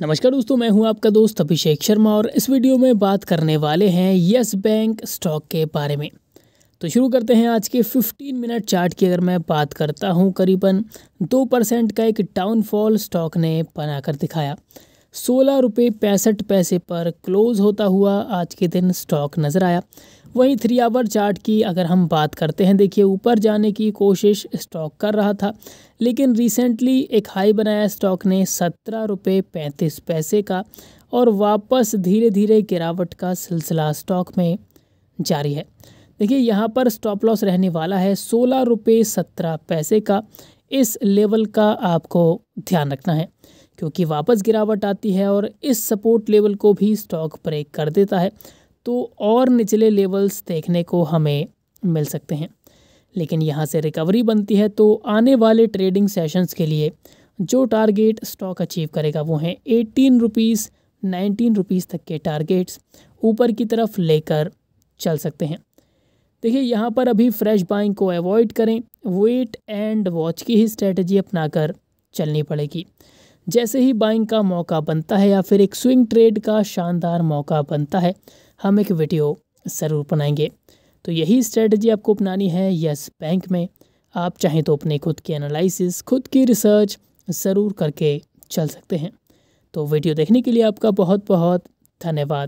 नमस्कार दोस्तों, मैं हूँ आपका दोस्त अभिषेक शर्मा और इस वीडियो में बात करने वाले हैं यस बैंक स्टॉक के बारे में। तो शुरू करते हैं आज के 15 मिनट चार्ट की। अगर मैं बात करता हूँ, करीबन दो परसेंट का एक डाउनफॉल स्टॉक ने बनाकर दिखाया। सोलह रुपये पैंसठ पैसे पर क्लोज होता हुआ आज के दिन स्टॉक नज़र आया। वहीं थ्री आवर चार्ट की अगर हम बात करते हैं, देखिए, ऊपर जाने की कोशिश स्टॉक कर रहा था, लेकिन रिसेंटली एक हाई बनाया स्टॉक ने सत्रह रुपये पैंतीस पैसे का और वापस धीरे धीरे गिरावट का सिलसिला स्टॉक में जारी है। देखिए, यहाँ पर स्टॉप लॉस रहने वाला है, सोलह रुपये सत्रह पैसे का। इस लेवल का आपको ध्यान रखना है, क्योंकि वापस गिरावट आती है और इस सपोर्ट लेवल को भी स्टॉक ब्रेक कर देता है। तो और निचले लेवल्स देखने को हमें मिल सकते हैं। लेकिन यहाँ से रिकवरी बनती है तो आने वाले ट्रेडिंग सेशंस के लिए जो टारगेट स्टॉक अचीव करेगा वो हैं एटीन रुपीज़ नाइनटीन रुपीज़ तक के टारगेट्स ऊपर की तरफ़ लेकर चल सकते हैं। देखिए, यहाँ पर अभी फ्रेश बाइंग को अवॉइड करें वेट एंड वॉच की ही स्ट्रेटजी अपनाकर चलनी पड़ेगी। जैसे ही बाइंग का मौका बनता है या फिर एक स्विंग ट्रेड का शानदार मौका बनता है, हम एक वीडियो ज़रूर बनाएँगे। तो यही स्ट्रेटजी आपको अपनानी है यस बैंक में। आप चाहें तो अपने खुद की एनालिसिस खुद की रिसर्च ज़रूर करके चल सकते हैं। तो वीडियो देखने के लिए आपका बहुत बहुत धन्यवाद।